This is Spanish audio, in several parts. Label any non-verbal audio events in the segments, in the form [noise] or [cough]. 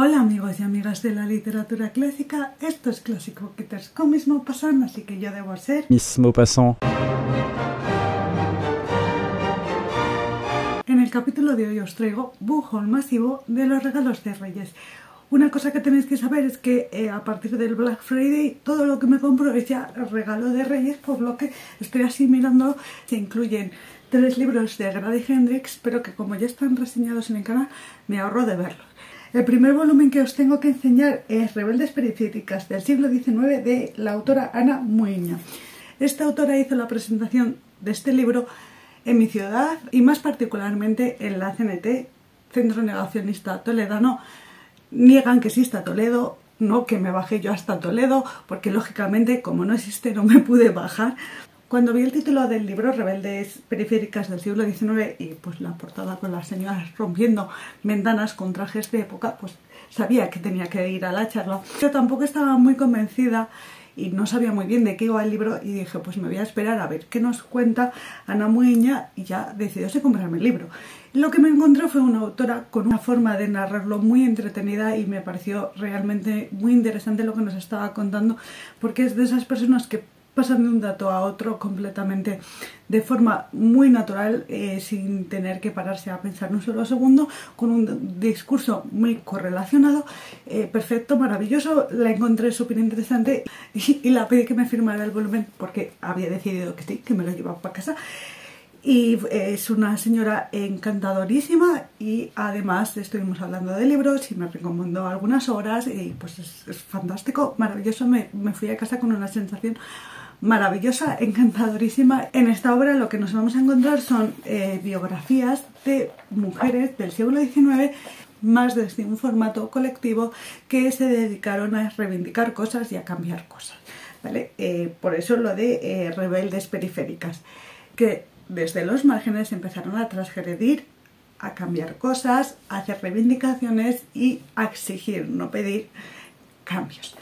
Hola amigos y amigas de la literatura clásica, esto es Clásico Quitters Comics Maupassant, así que yo debo ser Miss Maupassant. En el capítulo de hoy os traigo Bujón masivo de los regalos de Reyes. Una cosa que tenéis que saber es que eh, a partir del Black Friday todo lo que me compro es ya regalo de Reyes, por lo que estoy así mirando. Se incluyen tres libros de Grady Hendrix, pero que como ya están reseñados en el canal, me ahorro de verlos. El primer volumen que os tengo que enseñar es Rebeldes Periféricas del siglo XIX de la autora Ana Muiña. Esta autora hizo la presentación de este libro en mi ciudad y más particularmente en la CNT, Centro Negacionista Toledano, niegan que exista Toledo, no que me bajé yo hasta Toledo, porque lógicamente como no existe no me pude bajar. Cuando vi el título del libro Rebeldes Periféricas del siglo XIX y pues la portada con las señoras rompiendo ventanas con trajes de época, pues sabía que tenía que ir a la charla. Yo tampoco estaba muy convencida y no sabía muy bien de qué iba el libro y dije pues me voy a esperar a ver qué nos cuenta Ana Mueña y ya decidióse comprarme el libro. Lo que me encontré fue una autora con una forma de narrarlo muy entretenida y me pareció realmente muy interesante lo que nos estaba contando porque es de esas personas que pasan de un dato a otro completamente de forma muy natural, eh, sin tener que pararse a pensar un solo segundo, con un discurso muy correlacionado, eh, perfecto, maravilloso. La encontré súper interesante [laughs] y, la pedí que me firmara el volumen porque había decidido que sí, que me lo llevaba para casa. Y es una señora encantadorísima y además estuvimos hablando de libros y me recomendó algunas obras y pues es, fantástico, maravilloso. Me fui a casa con una sensación maravillosa, encantadorísima. En esta obra lo que nos vamos a encontrar son eh, biografías de mujeres del siglo XIX más desde un formato colectivo que se dedicaron a reivindicar cosas y a cambiar cosas. ¿vale? Eh, por eso lo de eh, rebeldes periféricas, que desde los márgenes empezaron a transgredir, a cambiar cosas, a hacer reivindicaciones y a exigir, no pedir cambios.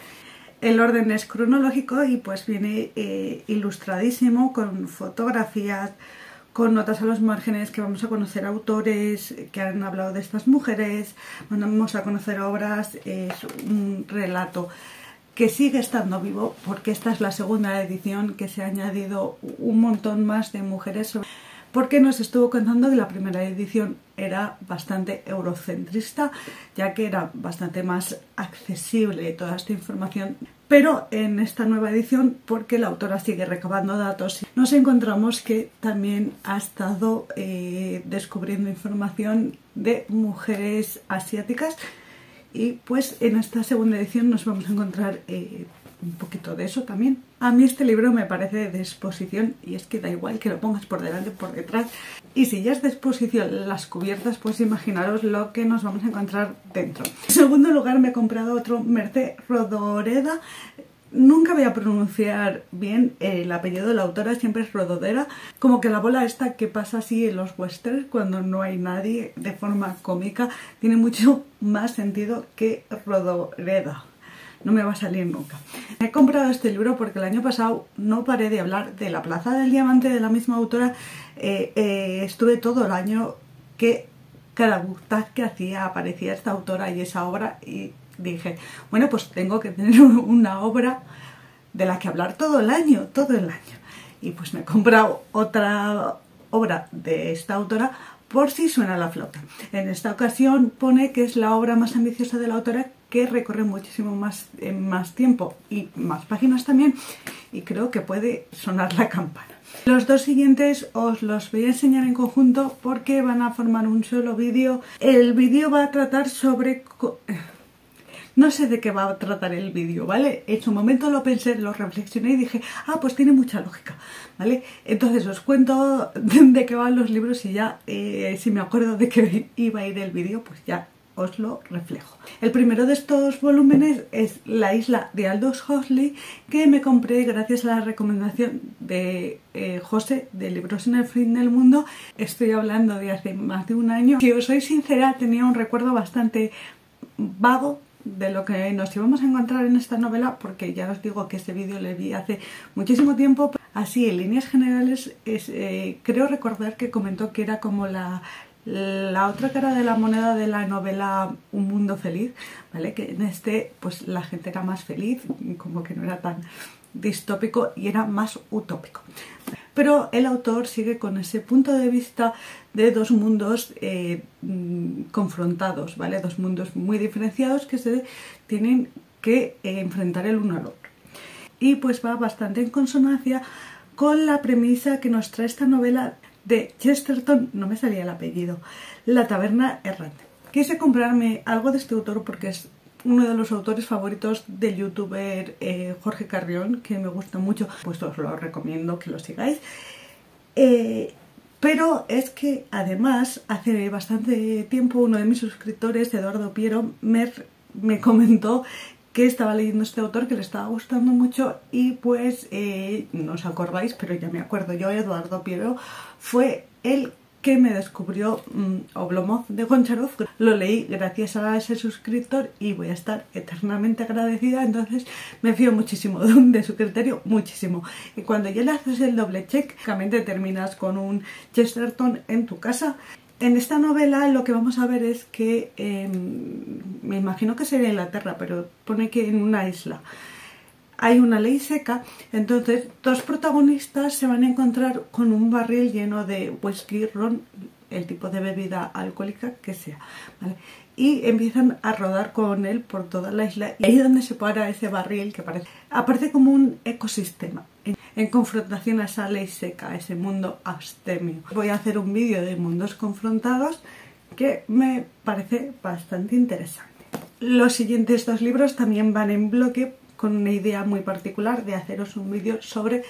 El orden es cronológico y pues viene eh, ilustradísimo con fotografías, con notas a los márgenes que vamos a conocer autores que han hablado de estas mujeres, vamos a conocer obras, es un relato que sigue estando vivo porque esta es la segunda edición que se ha añadido un montón más de mujeres porque nos estuvo contando que la primera edición era bastante eurocentrista, ya que era bastante más accesible toda esta información. Pero en esta nueva edición, porque la autora sigue recabando datos, nos encontramos que también ha estado eh, descubriendo información de mujeres asiáticas y pues en esta segunda edición nos vamos a encontrar eh, un poquito de eso también. A mí este libro me parece de exposición y es que da igual que lo pongas por delante o por detrás. Y si ya es de exposición las cubiertas, pues imaginaros lo que nos vamos a encontrar dentro. En segundo lugar me he comprado otro Merced Rodoreda. Nunca voy a pronunciar bien el apellido de la autora, siempre es Rododera. Como que la bola esta que pasa así en los westerns cuando no hay nadie de forma cómica tiene mucho más sentido que Rodoreda no me va a salir nunca. He comprado este libro porque el año pasado no paré de hablar de La Plaza del Diamante de la misma autora. Eh, eh, estuve todo el año que cada gustaz que hacía aparecía esta autora y esa obra y dije, bueno, pues tengo que tener [laughs] una obra de la que hablar todo el año, todo el año. Y pues me he comprado otra obra de esta autora por si suena la flauta. En esta ocasión pone que es la obra más ambiciosa de la autora que recorre muchísimo más, eh, más tiempo y más páginas también y creo que puede sonar la campana. Los dos siguientes os los voy a enseñar en conjunto porque van a formar un solo vídeo. El vídeo va a tratar sobre... No sé de qué va a tratar el vídeo, ¿vale? En su momento lo pensé, lo reflexioné y dije, ah, pues tiene mucha lógica, ¿vale? Entonces os cuento [laughs] de qué van los libros y ya, eh, si me acuerdo de qué iba a ir el vídeo, pues ya os lo reflejo. El primero de estos volúmenes es La isla de Aldous Huxley que me compré gracias a la recomendación de eh, José de Libros en el Fin del Mundo. Estoy hablando de hace más de un año. Si os soy sincera, tenía un recuerdo bastante vago de lo que nos íbamos a encontrar en esta novela porque ya os digo que este vídeo le vi hace muchísimo tiempo así en líneas generales es, eh, creo recordar que comentó que era como la la otra cara de la moneda de la novela Un mundo feliz, ¿vale? Que en este, pues la gente era más feliz, como que no era tan distópico y era más utópico. Pero el autor sigue con ese punto de vista de dos mundos eh, mm, confrontados, ¿vale? Dos mundos muy diferenciados que se tienen que eh, enfrentar el uno al otro. Y pues va bastante en consonancia con la premisa que nos trae esta novela de Chesterton, no me salía el apellido, La taberna errante. Quise comprarme algo de este autor porque es uno de los autores favoritos del youtuber eh, Jorge Carrión, que me gusta mucho, pues os lo recomiendo que lo sigáis. Eh, pero es que además hace bastante tiempo uno de mis suscriptores, Eduardo Piero, me, me comentó que estaba leyendo este autor que le estaba gustando mucho y pues eh, no os acordáis, pero ya me acuerdo yo, Eduardo Piero fue el que me descubrió um, Oblomov de Goncharov. Lo leí gracias a ese suscriptor y voy a estar eternamente agradecida. Entonces me fío muchísimo de su criterio, muchísimo. Y cuando ya le haces el doble check, básicamente terminas con un Chesterton en tu casa en esta novela lo que vamos a ver es que, em, me imagino que sería Inglaterra, pero pone que en una isla. Hay una ley seca, entonces dos protagonistas se van a encontrar con un barril lleno de whisky, ron, el tipo de bebida alcohólica que sea, y empiezan a rodar con él por toda la isla y ahí es donde se para ese barril que parece, aparece como un ecosistema en confrontación a esa ley seca, a ese mundo abstemio. Voy a hacer un vídeo de mundos confrontados que me parece bastante interesante. Los siguientes dos libros también van en bloque con una idea muy particular de haceros un vídeo sobre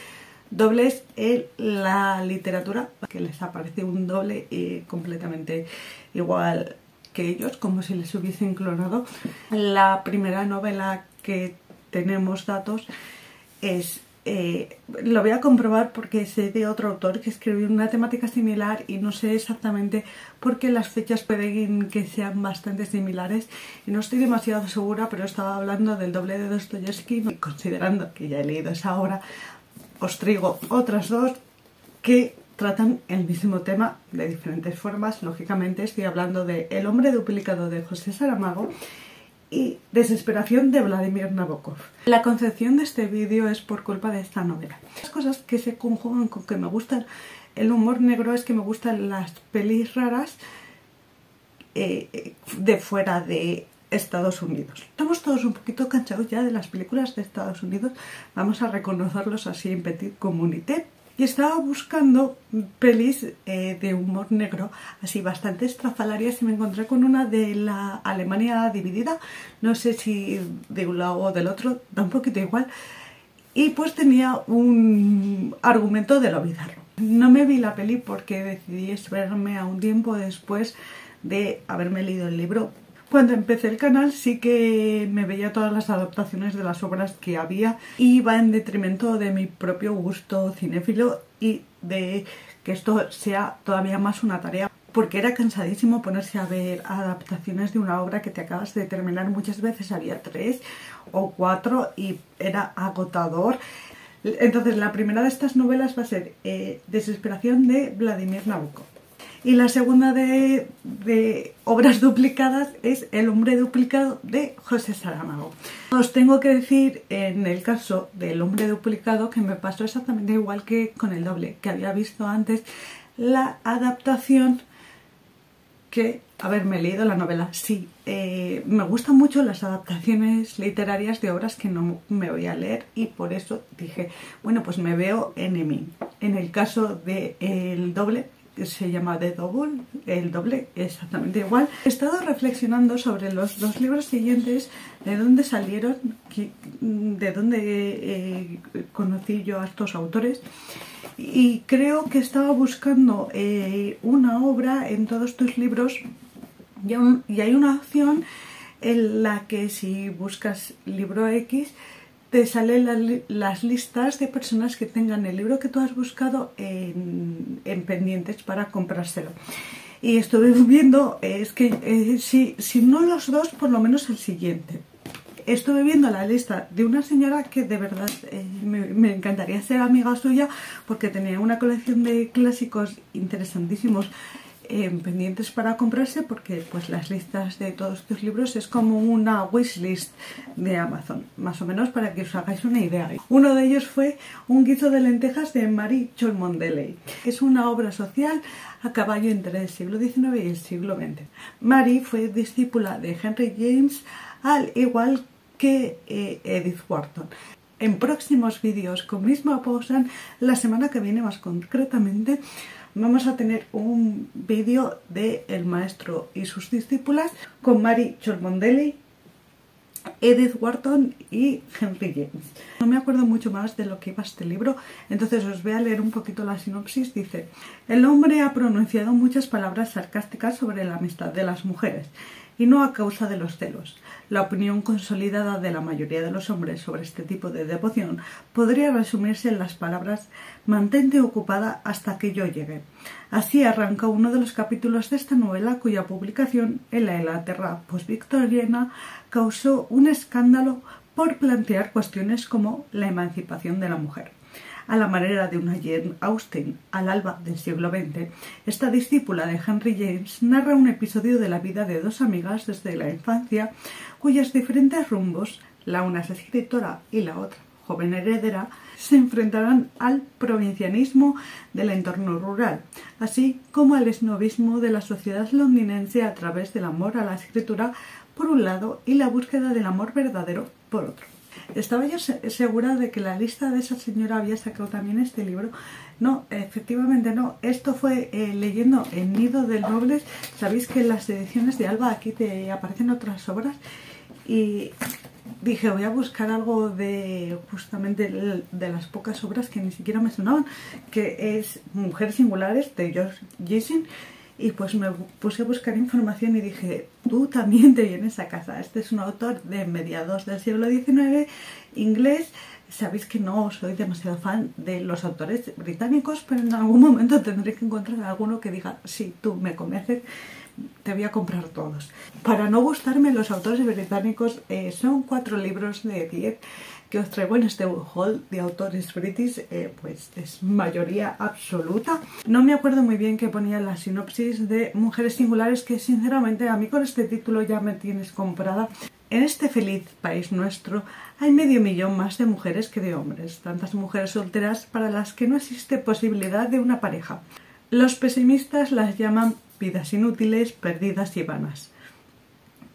dobles en la literatura, que les aparece un doble y completamente igual que ellos, como si les hubiesen clonado. La primera novela que tenemos datos es eh, lo voy a comprobar porque sé de otro autor que escribió una temática similar y no sé exactamente por qué las fechas pueden que sean bastante similares y no estoy demasiado segura, pero estaba hablando del doble de Dostoyevsky y considerando que ya he leído esa obra, os traigo otras dos que tratan el mismo tema de diferentes formas. Lógicamente estoy hablando de El hombre duplicado de José Saramago y Desesperación de Vladimir Nabokov. La concepción de este vídeo es por culpa de esta novela. Las cosas que se conjugan con que me gustan el humor negro es que me gustan las pelis raras eh, de fuera de Estados Unidos. Estamos todos un poquito cansados ya de las películas de Estados Unidos, vamos a reconocerlos así en petit communité y estaba buscando pelis eh, de humor negro, así bastante estrafalarias, y me encontré con una de la Alemania dividida, no sé si de un lado o del otro, da un poquito igual, y pues tenía un argumento de lo bizarro. No me vi la peli porque decidí esperarme a un tiempo después de haberme leído el libro cuando empecé el canal sí que me veía todas las adaptaciones de las obras que había y va en detrimento de mi propio gusto cinéfilo y de que esto sea todavía más una tarea porque era cansadísimo ponerse a ver adaptaciones de una obra que te acabas de terminar muchas veces, había tres o cuatro y era agotador. Entonces la primera de estas novelas va a ser eh, Desesperación de Vladimir Nabokov. Y la segunda de, obras duplicadas es El hombre duplicado de José Saramago. Os tengo que decir en el caso del hombre duplicado que me pasó exactamente igual que con el doble, que había visto antes la adaptación que haberme leído la novela. Sí, eh, me gustan mucho las adaptaciones literarias de obras que no me voy a leer y por eso dije, bueno, pues me veo en En el caso de El doble, se llama The Double, el doble, exactamente igual. He estado reflexionando sobre los dos libros siguientes, de dónde salieron, de dónde eh, conocí yo a estos autores. Y creo que estaba buscando eh, una obra en todos estos libros y hay una opción en la que si buscas libro X te salen las listas de personas que tengan el libro que tú has buscado en, pendientes para comprárselo. Y estuve viendo, es que eh, si, si no los dos, por lo menos el siguiente. Estuve viendo la lista de una señora que de verdad eh, me, me, encantaría ser amiga suya porque tenía una colección de clásicos interesantísimos eh, pendientes para comprarse porque pues las listas de todos estos libros es como una wishlist de Amazon, más o menos para que os hagáis una idea. Uno de ellos fue Un guiso de lentejas de Marie Cholmondeley. Es una obra social a caballo entre el siglo XIX y el siglo XX. Marie fue discípula de Henry James al igual que eh, Edith Wharton. En próximos vídeos con misma Pausan, la semana que viene más concretamente, vamos a tener un vídeo de el maestro y sus discípulas con Mary Cholmondeley, Edith Wharton y Henry James. No me acuerdo mucho más de lo que iba este libro, entonces os voy a leer un poquito la sinopsis. Dice, el hombre ha pronunciado muchas palabras sarcásticas sobre la amistad de las mujeres y no a causa de los celos. La opinión consolidada de la mayoría de los hombres sobre este tipo de devoción podría resumirse en las palabras mantente ocupada hasta que yo llegue. Así arranca uno de los capítulos de esta novela cuya publicación en la Inglaterra postvictoriana causó un escándalo por plantear cuestiones como la emancipación de la mujer a la manera de una Jane Austen al alba del siglo XX, esta discípula de Henry James narra un episodio de la vida de dos amigas desde la infancia cuyos diferentes rumbos, la una es escritora y la otra joven heredera, se enfrentarán al provincianismo del entorno rural, así como al esnovismo de la sociedad londinense a través del amor a la escritura por un lado y la búsqueda del amor verdadero por otro. Estaba yo segura de que la lista de esa señora había sacado también este libro. No, efectivamente no. Esto fue eh, leyendo El Nido del Nobles. Sabéis que en las ediciones de Alba aquí te aparecen otras obras. Y dije, voy a buscar algo de justamente de las pocas obras que ni siquiera me sonaban, que es Mujeres Singulares de George Jason y pues me puse a buscar información y dije, tú también te vienes a casa. Este es un autor de mediados del siglo XIX, inglés. Sabéis que no soy demasiado fan de los autores británicos, pero en algún momento tendré que encontrar alguno que diga, sí, tú me convences, te voy a comprar todos. Para no gustarme los autores británicos, eh, son cuatro libros de diez que os traigo en este haul de autores british, eh, pues es mayoría absoluta. No me acuerdo muy bien qué ponía la sinopsis de Mujeres Singulares, que sinceramente a mí con este título ya me tienes comprada. En este feliz país nuestro hay medio millón más de mujeres que de hombres, tantas mujeres solteras para las que no existe posibilidad de una pareja. Los pesimistas las llaman vidas inútiles, perdidas y vanas.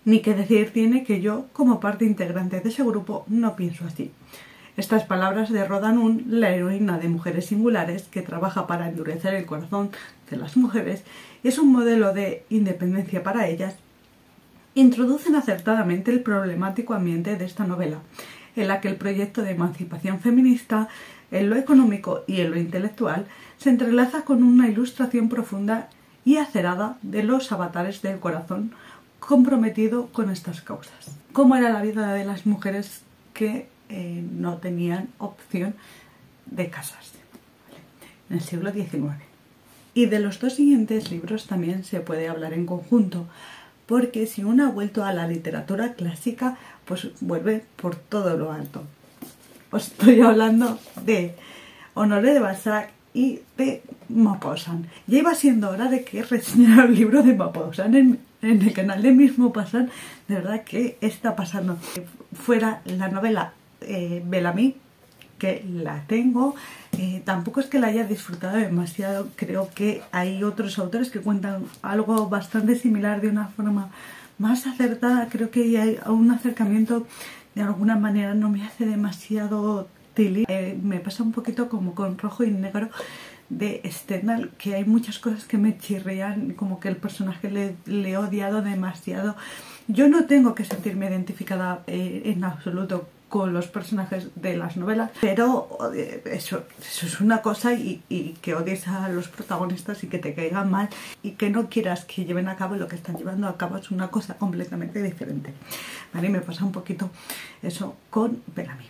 Ni que decir tiene que yo, como parte integrante de ese grupo, no pienso así. Estas palabras de Rodanun, la heroína de Mujeres Singulares, que trabaja para endurecer el corazón de las mujeres, es un modelo de independencia para ellas, introducen acertadamente el problemático ambiente de esta novela, en la que el proyecto de emancipación feminista, en lo económico y en lo intelectual, se entrelaza con una ilustración profunda y acerada de los avatares del corazón comprometido con estas causas. ¿Cómo era la vida de las mujeres que eh, no tenían opción de casarse en el siglo XIX? Y de los dos siguientes libros también se puede hablar en conjunto, porque si uno ha vuelto a la literatura clásica, pues vuelve por todo lo alto. Os estoy hablando de Honoré de Balzac y de Maupassant. Ya iba siendo hora de que reseñara el libro de Maupassant en, en el canal de mismo Pasan. De verdad que está pasando. Fuera la novela eh, Bellamy, que la tengo, eh, tampoco es que la haya disfrutado demasiado. Creo que hay otros autores que cuentan algo bastante similar de una forma más acertada. Creo que hay un acercamiento de alguna manera no me hace demasiado eh, me pasa un poquito como con rojo y negro de Stendhal, que hay muchas cosas que me chirrean, como que el personaje le, he odiado demasiado. Yo no tengo que sentirme identificada eh, en absoluto con los personajes de las novelas, pero eh, eso, eso es una cosa y, que odies a los protagonistas y que te caigan mal y que no quieras que lleven a cabo lo que están llevando a cabo es una cosa completamente diferente. ¿Vale? Me pasa un poquito eso con Bellamy.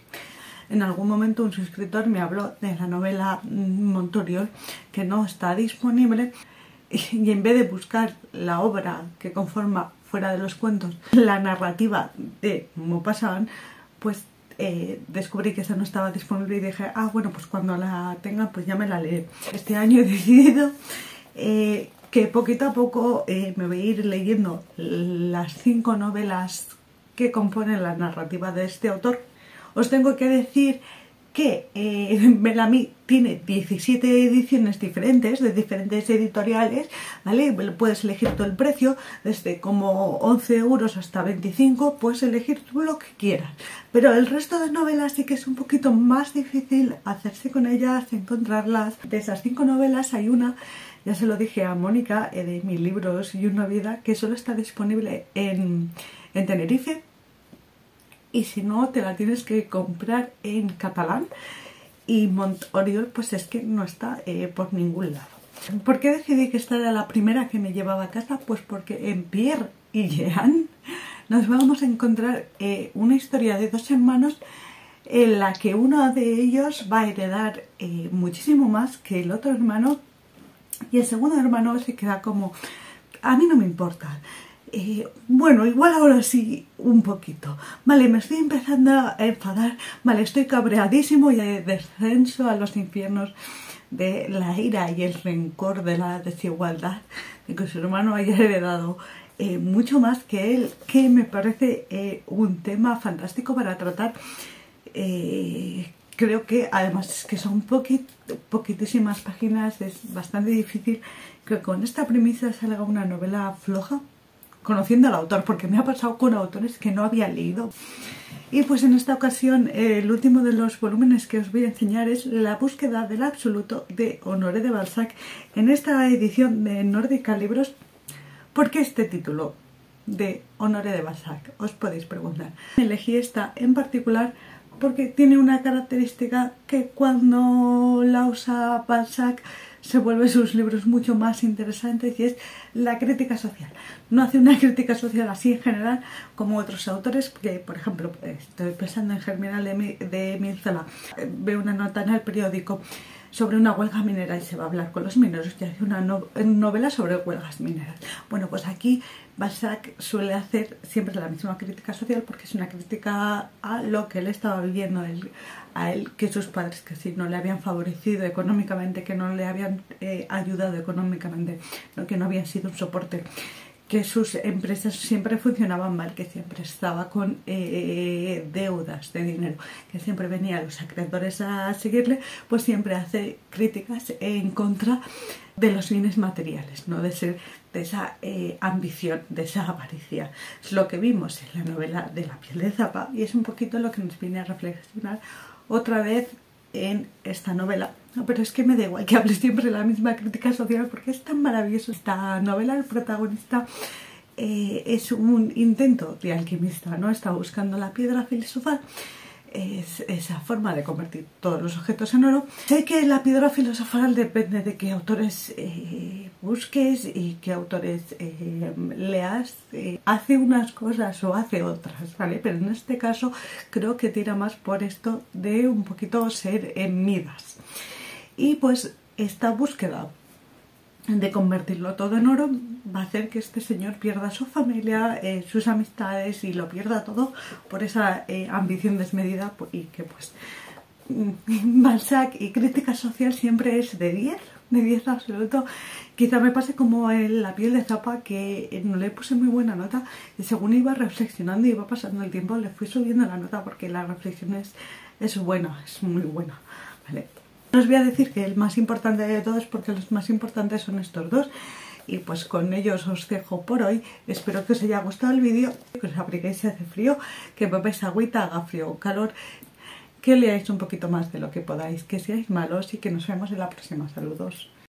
En algún momento un suscriptor me habló de la novela Montoriol que no está disponible y en vez de buscar la obra que conforma fuera de los cuentos la narrativa de Maupassant, pues eh, descubrí que esa no estaba disponible y dije, ah, bueno, pues cuando la tenga, pues ya me la leeré. Este año he decidido eh, que poquito a poco eh, me voy a ir leyendo las cinco novelas que componen la narrativa de este autor. Os tengo que decir que eh, [laughs] tiene 17 ediciones diferentes de diferentes editoriales, ¿vale? Puedes elegir todo el precio, desde como 11 euros hasta 25, puedes elegir tú lo que quieras. Pero el resto de novelas sí que es un poquito más difícil hacerse con ellas, encontrarlas. De esas cinco novelas hay una, ya se lo dije a Mónica, eh, de mis libros y una vida, que solo está disponible en, en Tenerife, y si no te la tienes que comprar en catalán y Montoriol pues es que no está eh, por ningún lado. ¿Por qué decidí que esta era la primera que me llevaba a casa? Pues porque en Pierre y Jean nos vamos a encontrar eh, una historia de dos hermanos en la que uno de ellos va a heredar eh, muchísimo más que el otro hermano y el segundo hermano se queda como a mí no me importa eh, bueno, igual ahora sí un poquito. Vale, me estoy empezando a enfadar. Vale, estoy cabreadísimo y descenso a los infiernos de la ira y el rencor de la desigualdad de que su hermano haya heredado eh, mucho más que él, que me parece eh, un tema fantástico para tratar. creo que además es que son poquitísimas páginas, es bastante difícil que con esta premisa salga una novela floja conociendo al autor, porque me ha pasado con autores que no había leído. Y pues en esta ocasión el último de los volúmenes que os voy a enseñar es La búsqueda del absoluto de Honoré de Balzac en esta edición de Nórdica Libros. ¿Por qué este título de Honoré de Balzac? Os podéis preguntar. Elegí esta en particular porque tiene una característica que cuando la usa Balzac se vuelve sus libros mucho más interesantes y es la crítica social. No hace una [laughs] crítica social así en general como otros autores, que por ejemplo estoy pensando en Germinal de, de veo una nota en el periódico sobre una huelga minera y se va a hablar con los mineros y hace una novela sobre huelgas mineras. Bueno, pues aquí Balzac suele hacer siempre la misma crítica social porque es una crítica a lo que él estaba viviendo, a él que sus padres que sí no le habían favorecido económicamente, que no le habían eh, ayudado económicamente, que no habían sido un soporte que sus empresas siempre funcionaban mal, que siempre estaba con eh, deudas de dinero, que siempre venían los acreedores a seguirle, pues siempre hace críticas en contra de los bienes materiales, ¿no? de, ser, de esa eh, ambición, de esa avaricia. Es lo que vimos en la novela de la piel de Zapa y es un poquito lo que nos viene a reflexionar otra vez en esta novela. No, pero es que me da igual que hable siempre de la misma crítica social porque es tan maravilloso. Esta novela, el protagonista eh, es un intento de alquimista, ¿no? Está buscando la piedra filosofal es esa forma de convertir todos los objetos en oro. Sé que la piedra filosofal depende de qué autores eh, busques y qué autores eh, leas. Eh, hace unas cosas o hace otras, ¿vale? Pero en este caso creo que tira más por esto de un poquito ser en midas. Y pues esta búsqueda de convertirlo todo en oro va a hacer que este señor pierda su familia, eh, sus amistades y lo pierda todo por esa eh, ambición desmedida y que pues [laughs] Balzac y crítica social siempre es de 10, de 10 absoluto. Quizá me pase como en la piel de zapa que no le puse muy buena nota y según iba reflexionando y iba pasando el tiempo le fui subiendo la nota porque la reflexión es, es buena, es muy buena. ¿vale? Os voy a decir que el más importante de todos porque los más importantes son estos dos y pues con ellos os dejo por hoy. Espero que os haya gustado el vídeo, que os abriguéis si hace frío, que bebáis agüita, haga frío o calor, que leáis un poquito más de lo que podáis, que seáis malos y que nos vemos en la próxima. Saludos.